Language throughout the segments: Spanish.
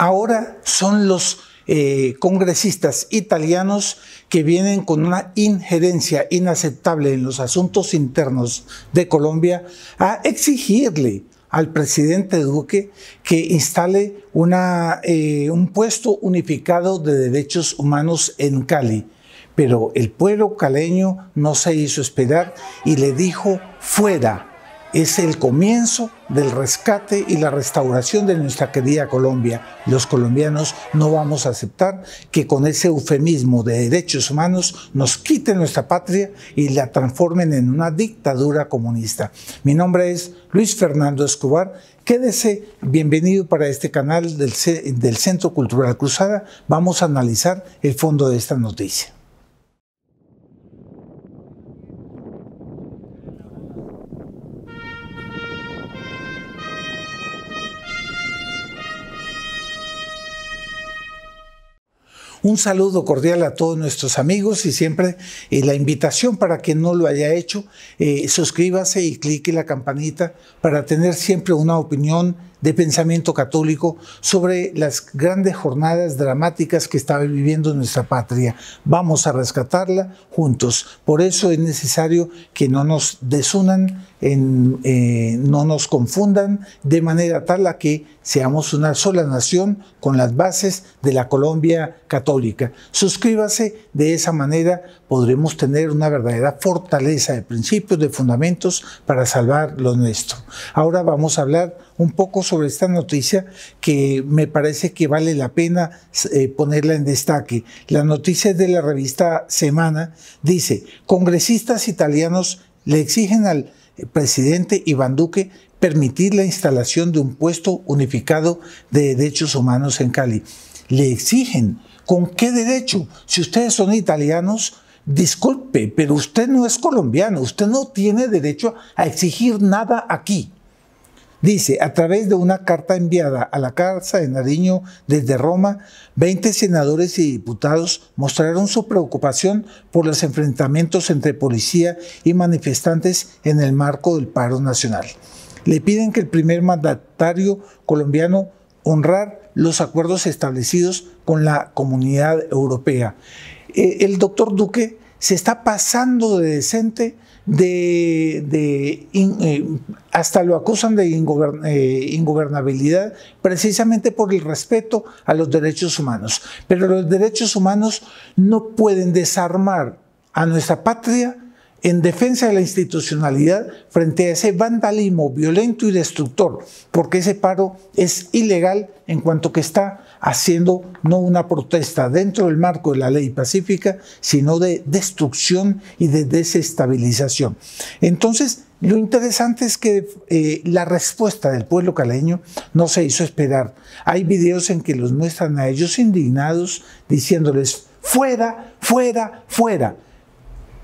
Ahora son los eh, congresistas italianos que vienen con una injerencia inaceptable en los asuntos internos de Colombia a exigirle al presidente Duque que instale una, eh, un puesto unificado de derechos humanos en Cali. Pero el pueblo caleño no se hizo esperar y le dijo fuera es el comienzo del rescate y la restauración de nuestra querida Colombia. Los colombianos no vamos a aceptar que con ese eufemismo de derechos humanos nos quiten nuestra patria y la transformen en una dictadura comunista. Mi nombre es Luis Fernando Escobar. Quédese bienvenido para este canal del, del Centro Cultural Cruzada. Vamos a analizar el fondo de esta noticia. Un saludo cordial a todos nuestros amigos y siempre eh, la invitación para quien no lo haya hecho, eh, suscríbase y clique la campanita para tener siempre una opinión de pensamiento católico sobre las grandes jornadas dramáticas que está viviendo nuestra patria. Vamos a rescatarla juntos. Por eso es necesario que no nos desunan, en, eh, no nos confundan de manera tal que seamos una sola nación con las bases de la Colombia católica. Suscríbase, de esa manera podremos tener una verdadera fortaleza de principios, de fundamentos para salvar lo nuestro. Ahora vamos a hablar un poco sobre esta noticia que me parece que vale la pena eh, ponerla en destaque. La noticia de la revista Semana dice, congresistas italianos le exigen al presidente Iván Duque permitir la instalación de un puesto unificado de derechos humanos en Cali. Le exigen, ¿con qué derecho? Si ustedes son italianos, disculpe, pero usted no es colombiano, usted no tiene derecho a exigir nada aquí. Dice, a través de una carta enviada a la Casa de Nariño desde Roma, 20 senadores y diputados mostraron su preocupación por los enfrentamientos entre policía y manifestantes en el marco del paro nacional. Le piden que el primer mandatario colombiano honrar los acuerdos establecidos con la comunidad europea. Eh, el doctor Duque se está pasando de decente de, eh, hasta lo acusan de eh, ingobernabilidad precisamente por el respeto a los derechos humanos. Pero los derechos humanos no pueden desarmar a nuestra patria en defensa de la institucionalidad frente a ese vandalismo violento y destructor, porque ese paro es ilegal en cuanto que está haciendo no una protesta dentro del marco de la ley pacífica, sino de destrucción y de desestabilización. Entonces, lo interesante es que eh, la respuesta del pueblo caleño no se hizo esperar. Hay videos en que los muestran a ellos indignados diciéndoles, fuera, fuera, fuera.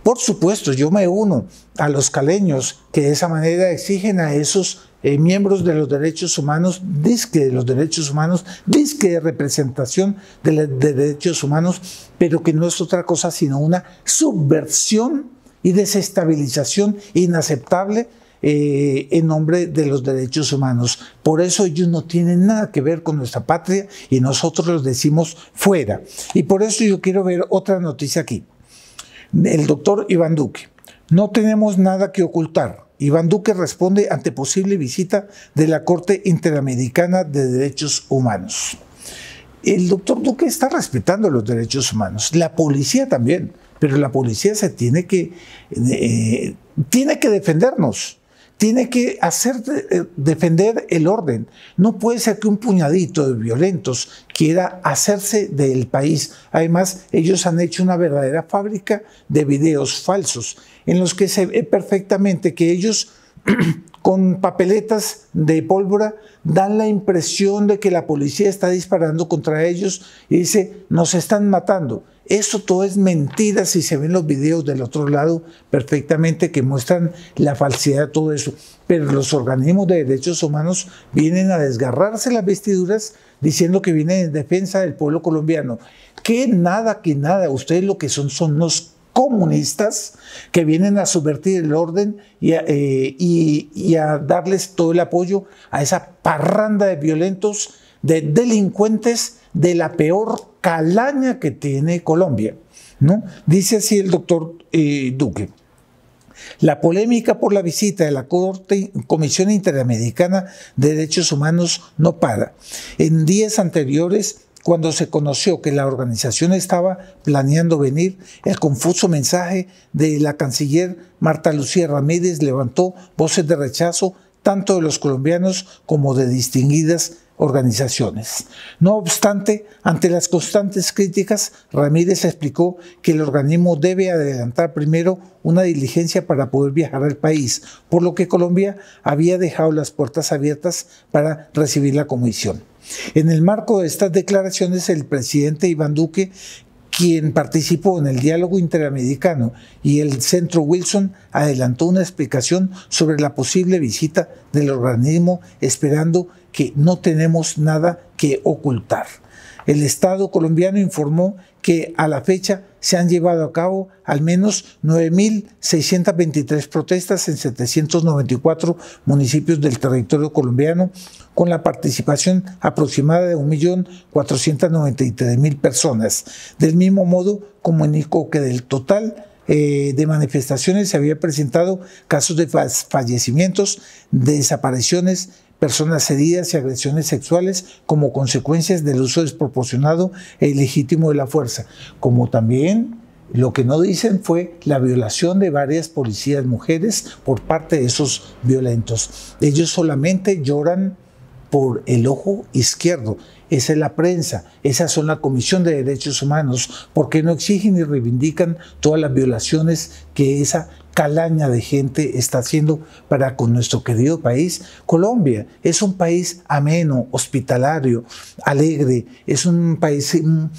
Por supuesto, yo me uno a los caleños que de esa manera exigen a esos eh, miembros de los derechos humanos, disque de los derechos humanos, disque de representación de, derechos humanos, pero que no es otra cosa sino una subversión y desestabilización inaceptable eh, en nombre de los derechos humanos. Por eso ellos no tienen nada que ver con nuestra patria y nosotros los decimos fuera. Y por eso yo quiero ver otra noticia aquí el doctor Iván Duque. No tenemos nada que ocultar. Iván Duque responde ante posible visita de la Corte Interamericana de Derechos Humanos. El doctor Duque está respetando los derechos humanos, la policía también, pero la policía se tiene que, eh, tiene que defendernos tiene que hacer eh, defender el orden. No puede ser que un puñadito de violentos quiera hacerse del país. Además, ellos han hecho una verdadera fábrica de videos falsos en los que se ve perfectamente que ellos con papeletas de pólvora dan la impresión de que la policía está disparando contra ellos y dice, nos están matando. Eso todo es mentira si se ven los videos del otro lado perfectamente que muestran la falsedad de todo eso. Pero los organismos de derechos humanos vienen a desgarrarse las vestiduras diciendo que vienen en defensa del pueblo colombiano. Que nada, que nada. Ustedes lo que son son los comunistas que vienen a subvertir el orden y a, eh, y a darles todo el apoyo a esa parranda de violentos de delincuentes de la peor calaña que tiene Colombia. ¿no? Dice así el doctor eh, Duque. La polémica por la visita de la Corte, Comisión Interamericana de Derechos Humanos no para. En días anteriores, cuando se conoció que la organización estaba planeando venir, el confuso mensaje de la canciller Marta Lucía Ramírez levantó voces de rechazo tanto de los colombianos como de distinguidas organizaciones. No obstante, ante las constantes críticas, Ramírez explicó que el organismo debe adelantar primero una diligencia para poder viajar al país, por lo que Colombia había dejado las puertas abiertas para recibir la comisión. En el marco de estas declaraciones, el presidente Iván Duque quien participó en el diálogo interamericano y el Centro Wilson adelantó una explicación sobre la posible visita del organismo esperando que no tenemos nada que ocultar. El Estado colombiano informó que a la fecha se han llevado a cabo al menos 9.623 protestas en 794 municipios del territorio colombiano, con la participación aproximada de 1.493.000 personas. Del mismo modo, comunicó que del total eh, de manifestaciones se había presentado casos de fallecimientos, desapariciones, personas heridas y agresiones sexuales como consecuencias del uso desproporcionado e ilegítimo de la fuerza, como también lo que no dicen fue la violación de varias policías mujeres por parte de esos violentos. Ellos solamente lloran por el ojo izquierdo. Esa es la prensa, esas son la Comisión de Derechos Humanos, porque no exigen y reivindican todas las violaciones que esa calaña de gente está haciendo para con nuestro querido país. Colombia es un país ameno, hospitalario, alegre, es un país en,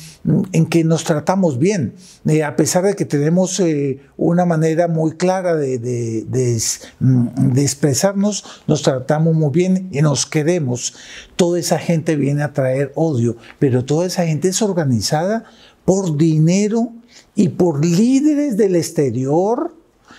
que nos tratamos bien, eh, a pesar de que tenemos eh, una manera muy clara de, de, expresarnos, nos tratamos muy bien y nos queremos. Toda esa gente viene a traer odio, pero toda esa gente es organizada por dinero y por líderes del exterior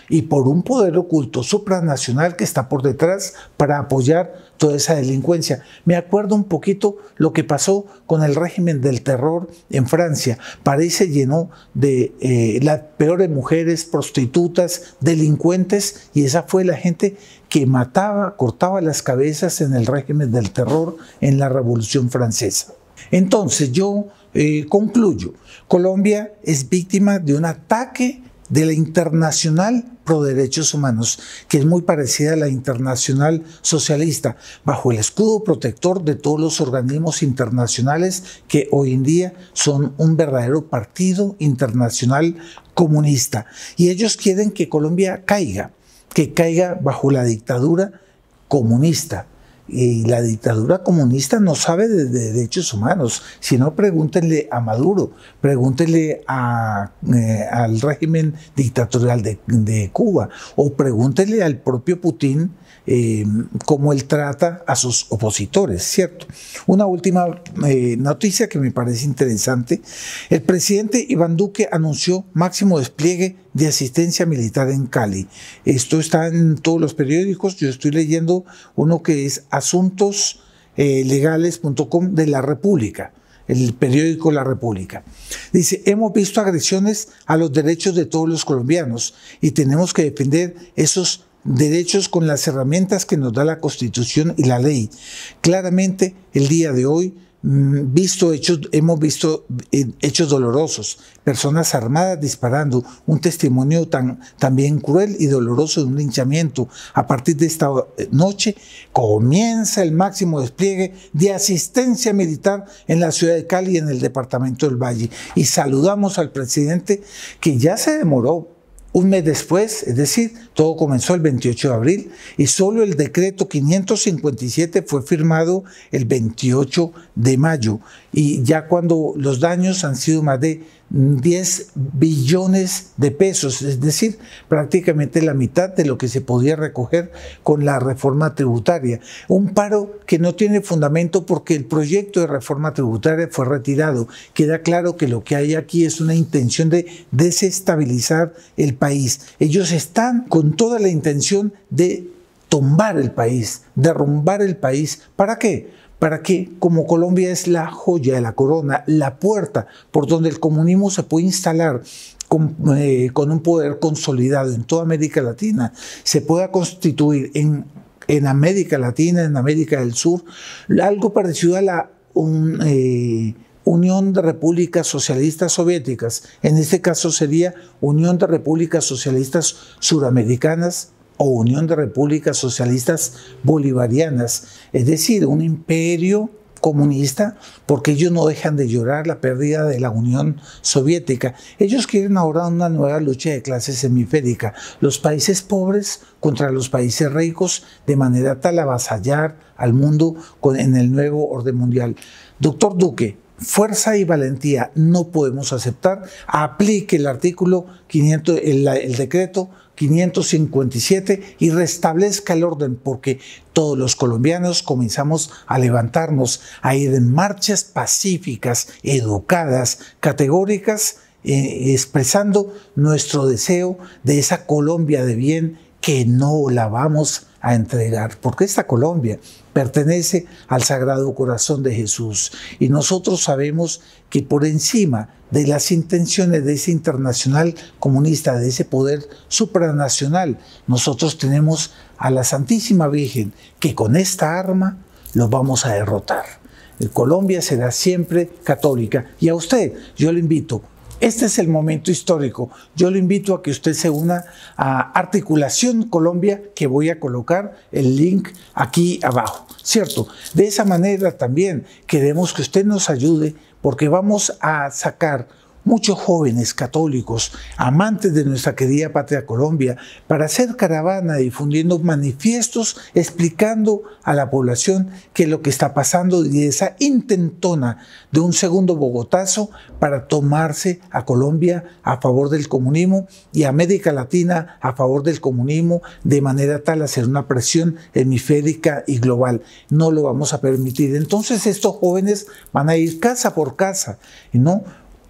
y por un poder oculto supranacional que está por detrás para apoyar toda esa delincuencia. Me acuerdo un poquito lo que pasó con el régimen del terror en Francia. París se llenó de eh, las peores mujeres, prostitutas, delincuentes, y esa fue la gente que mataba, cortaba las cabezas en el régimen del terror en la Revolución Francesa. Entonces yo eh, concluyo, Colombia es víctima de un ataque de la Internacional Pro Derechos Humanos, que es muy parecida a la Internacional Socialista, bajo el escudo protector de todos los organismos internacionales que hoy en día son un verdadero partido internacional comunista. Y ellos quieren que Colombia caiga, que caiga bajo la dictadura comunista y la dictadura comunista no sabe de, derechos humanos. Si no, pregúntenle a Maduro, pregúntenle a, eh, al régimen dictatorial de, Cuba o pregúntenle al propio Putin eh, cómo él trata a sus opositores, ¿cierto? Una última eh, noticia que me parece interesante. El presidente Iván Duque anunció máximo despliegue de asistencia militar en Cali. Esto está en todos los periódicos. Yo estoy leyendo uno que es asuntoslegales.com eh, de la República el periódico La República. Dice, hemos visto agresiones a los derechos de todos los colombianos y tenemos que defender esos derechos con las herramientas que nos da la Constitución y la ley. Claramente, el día de hoy, visto hechos, hemos visto eh, hechos dolorosos, personas armadas disparando, un testimonio tan, también cruel y doloroso de un linchamiento. A partir de esta eh, noche comienza el máximo despliegue de asistencia militar en la ciudad de Cali y en el departamento del Valle. Y saludamos al presidente que ya se demoró un mes después, es decir, todo comenzó el 28 de abril y solo el decreto 557 fue firmado el 28 de mayo. Y ya cuando los daños han sido más de 10 billones de pesos, es decir, prácticamente la mitad de lo que se podía recoger con la reforma tributaria. Un paro que no tiene fundamento porque el proyecto de reforma tributaria fue retirado. Queda claro que lo que hay aquí es una intención de desestabilizar el país. Ellos están con toda la intención de tumbar el país, derrumbar el país. ¿Para qué? Para que, como Colombia es la joya de la corona, la puerta por donde el comunismo se puede instalar con, eh, con, un poder consolidado en toda América Latina, se pueda constituir en, en América Latina, en América del Sur, algo parecido a la eh, Unión de Repúblicas Socialistas Soviéticas. En este caso sería Unión de Repúblicas Socialistas Suramericanas o Unión de Repúblicas Socialistas Bolivarianas, es decir, un imperio comunista, porque ellos no dejan de llorar la pérdida de la Unión Soviética. Ellos quieren ahora una nueva lucha de clases hemisférica, los países pobres contra los países ricos, de manera tal avasallar al mundo en el nuevo orden mundial. Doctor Duque, fuerza y valentía no podemos aceptar. Aplique el artículo 500, el, decreto 557 y restablezca el orden porque todos los colombianos comenzamos a levantarnos, a ir en marchas pacíficas, educadas, categóricas, eh, expresando nuestro deseo de esa Colombia de bien que no la vamos a entregar, porque esta Colombia pertenece al Sagrado Corazón de Jesús y nosotros sabemos que por encima de las intenciones de ese internacional comunista, de ese poder supranacional, nosotros tenemos a la Santísima Virgen que con esta arma lo vamos a derrotar. Colombia será siempre católica y a usted yo le invito este es el momento histórico. Yo lo invito a que usted se una a Articulación Colombia, que voy a colocar el link aquí abajo, ¿cierto? De esa manera también queremos que usted nos ayude porque vamos a sacar muchos jóvenes católicos, amantes de nuestra querida patria Colombia, para hacer caravana difundiendo manifiestos explicando a la población qué es lo que está pasando y esa intentona de un segundo Bogotazo para tomarse a Colombia a favor del comunismo y a América Latina a favor del comunismo de manera tal hacer una presión hemisférica y global. No lo vamos a permitir. Entonces estos jóvenes van a ir casa por casa, ¿no?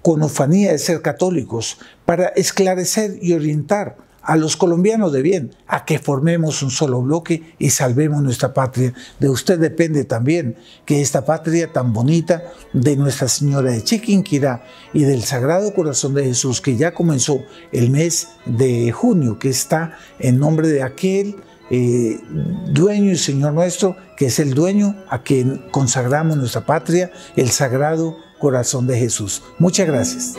Con de ser católicos para esclarecer y orientar a los colombianos de bien a que formemos un solo bloque y salvemos nuestra patria. De usted depende también que esta patria tan bonita de Nuestra Señora de Chiquinquirá y del Sagrado Corazón de Jesús que ya comenzó el mes de junio, que está en nombre de aquel eh, dueño y Señor nuestro, que es el dueño a quien consagramos nuestra patria, el Sagrado Corazón de Jesús. Muchas gracias.